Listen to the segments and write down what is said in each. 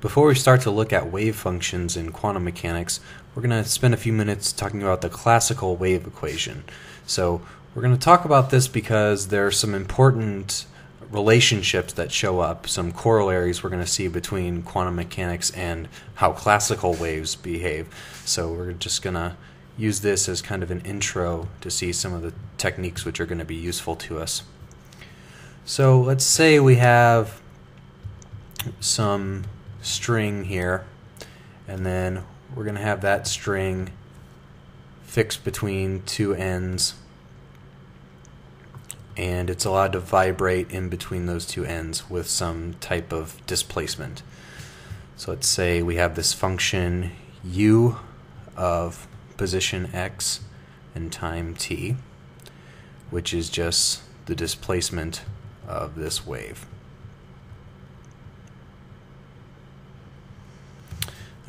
Before we start to look at wave functions in quantum mechanics, we're going to spend a few minutes talking about the classical wave equation. So, we're going to talk about this because there are some important relationships that show up, some corollaries we're going to see between quantum mechanics and how classical waves behave. So, we're just going to use this as kind of an intro to see some of the techniques which are going to be useful to us. So, let's say we have some string here, and then we're going to have that string fixed between two ends, and it's allowed to vibrate in between those two ends with some type of displacement. So let's say we have this function u of position x and time t, which is just the displacement of this wave.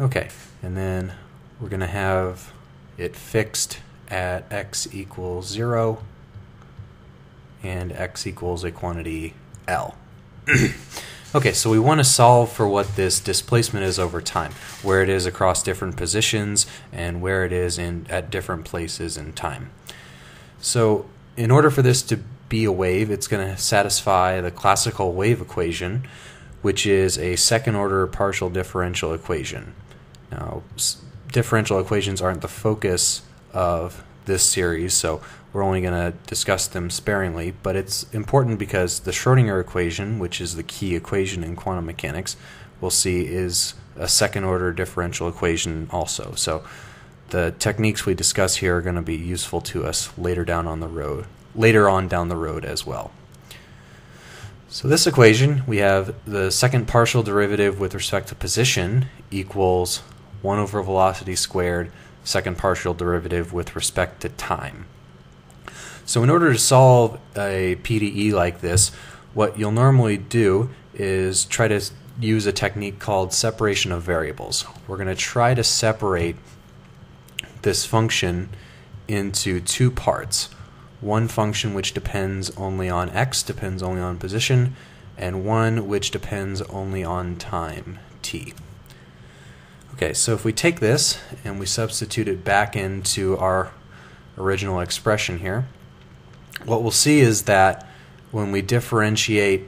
Okay, and then we're going to have it fixed at x equals 0 and x equals a quantity L. okay, so we want to solve for what this displacement is over time, where it is across different positions and where it is in at different places in time. So in order for this to be a wave, it's going to satisfy the classical wave equation, which is a second order partial differential equation. Now, differential equations aren't the focus of this series, so we're only going to discuss them sparingly, but it's important because the Schrodinger equation, which is the key equation in quantum mechanics, we'll see is a second order differential equation also. So the techniques we discuss here are going to be useful to us later down on the road, later on down the road as well. So this equation, we have the second partial derivative with respect to position equals 1 over velocity squared, second partial derivative with respect to time. So in order to solve a PDE like this, what you'll normally do is try to use a technique called separation of variables. We're going to try to separate this function into two parts. One function which depends only on x, depends only on position, and one which depends only on time, t. Okay, so if we take this and we substitute it back into our original expression here, what we'll see is that when we differentiate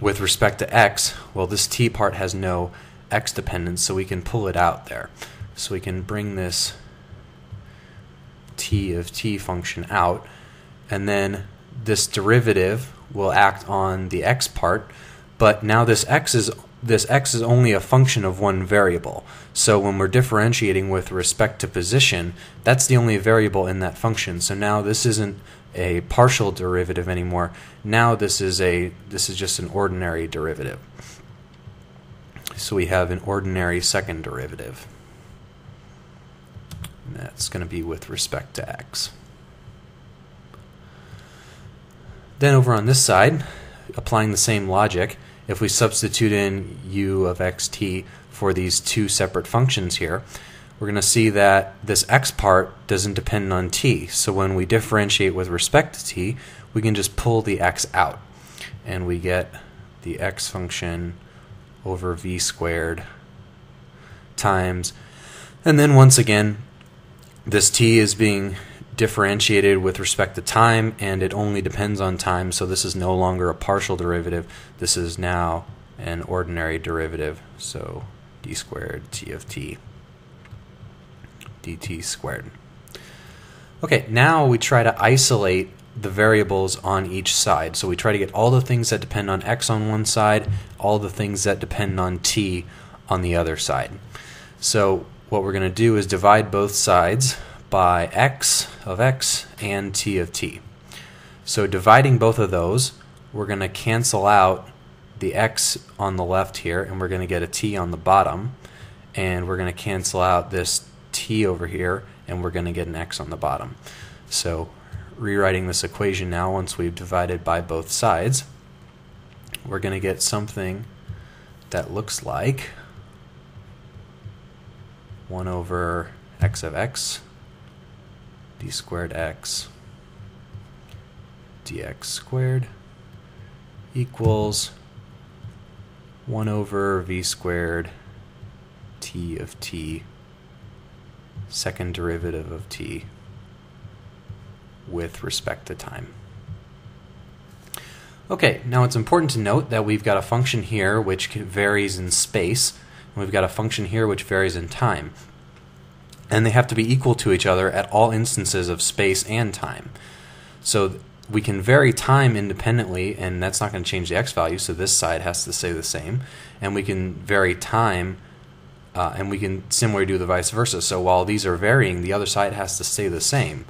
with respect to x, well, this t part has no x dependence, so we can pull it out there. So we can bring this t of t function out, and then this derivative will act on the x part, but now this x is this x is only a function of one variable. So when we're differentiating with respect to position, that's the only variable in that function. So now this isn't a partial derivative anymore. Now this is a this is just an ordinary derivative. So we have an ordinary second derivative. And that's going to be with respect to x. Then over on this side, applying the same logic, if we substitute in u of xt for these two separate functions here, we're going to see that this x part doesn't depend on t. So when we differentiate with respect to t, we can just pull the x out. And we get the x function over v squared times. And then once again, this t is being differentiated with respect to time, and it only depends on time, so this is no longer a partial derivative. This is now an ordinary derivative, so d squared t of t dt squared. Okay, now we try to isolate the variables on each side. So we try to get all the things that depend on x on one side, all the things that depend on t on the other side. So what we're going to do is divide both sides by x of x and t of t. So dividing both of those, we're going to cancel out the x on the left here, and we're going to get a t on the bottom. And we're going to cancel out this t over here, and we're going to get an x on the bottom. So rewriting this equation now, once we've divided by both sides, we're going to get something that looks like 1 over x of x d squared x dx squared equals 1 over v squared t of t, second derivative of t with respect to time. Okay, now it's important to note that we've got a function here which varies in space, and we've got a function here which varies in time. And they have to be equal to each other at all instances of space and time. So we can vary time independently, and that's not going to change the x value, so this side has to stay the same. And we can vary time, uh, and we can similarly do the vice versa. So while these are varying, the other side has to stay the same.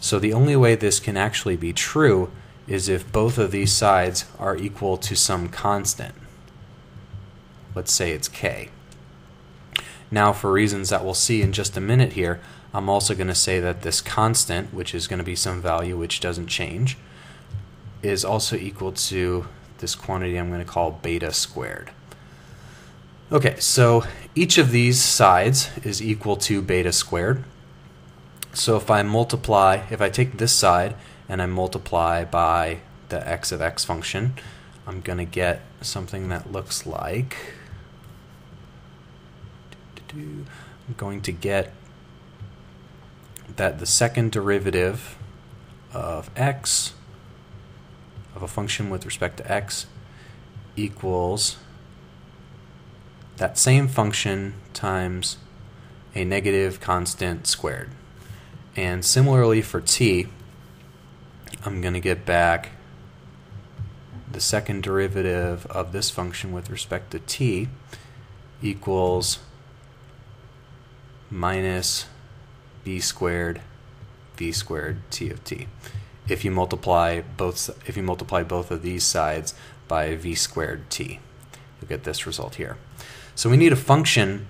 So the only way this can actually be true is if both of these sides are equal to some constant. Let's say it's k. Now, for reasons that we'll see in just a minute here, I'm also going to say that this constant, which is going to be some value which doesn't change, is also equal to this quantity I'm going to call beta squared. Okay, so each of these sides is equal to beta squared. So if I multiply, if I take this side and I multiply by the x of x function, I'm going to get something that looks like. I'm going to get that the second derivative of x of a function with respect to x equals that same function times a negative constant squared. And similarly for t, I'm going to get back the second derivative of this function with respect to t equals minus b squared v squared t of t. If you multiply both if you multiply both of these sides by v squared t, you'll get this result here. So we need a function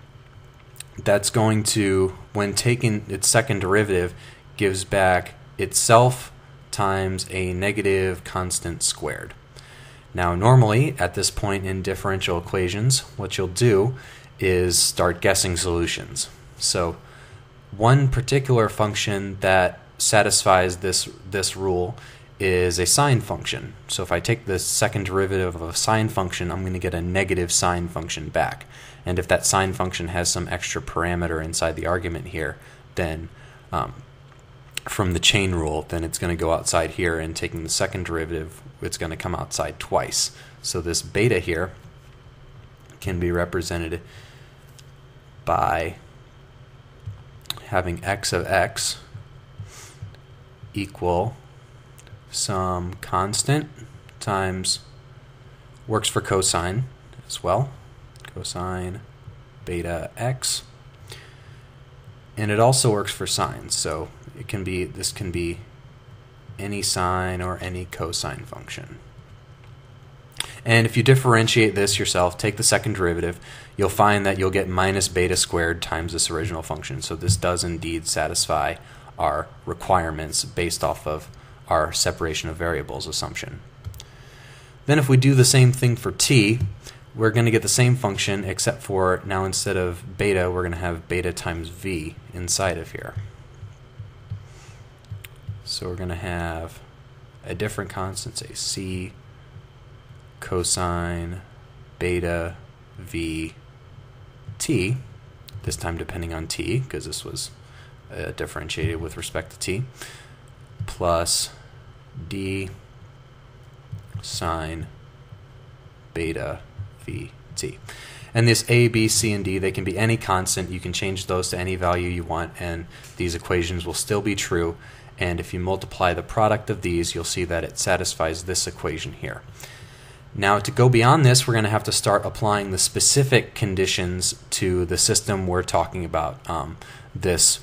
that's going to, when taking its second derivative, gives back itself times a negative constant squared. Now, normally at this point in differential equations, what you'll do is start guessing solutions. So, one particular function that satisfies this this rule is a sine function. So if I take the second derivative of a sine function, I'm going to get a negative sine function back. And if that sine function has some extra parameter inside the argument here, then um, from the chain rule, then it's going to go outside here, and taking the second derivative, it's going to come outside twice. So this beta here can be represented by having x of x equal some constant times works for cosine as well, cosine beta x. And it also works for sines. So it can be this can be any sine or any cosine function. And if you differentiate this yourself, take the second derivative, you'll find that you'll get minus beta squared times this original function. So this does indeed satisfy our requirements based off of our separation of variables assumption. Then if we do the same thing for t, we're going to get the same function except for now instead of beta, we're going to have beta times v inside of here. So we're going to have a different constant, say c cosine beta v t, this time depending on t, because this was uh, differentiated with respect to t, plus d sine beta v t. And this a, b, c, and d, they can be any constant. You can change those to any value you want, and these equations will still be true. And if you multiply the product of these, you'll see that it satisfies this equation here. Now, to go beyond this, we're going to have to start applying the specific conditions to the system we're talking about, um, this,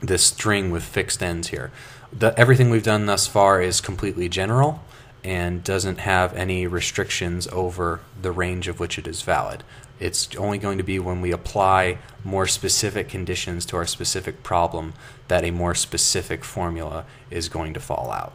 this string with fixed ends here the, everything we've done thus far is completely general and doesn't have any restrictions over the range of which it is valid. It's only going to be when we apply more specific conditions to our specific problem that a more specific formula is going to fall out.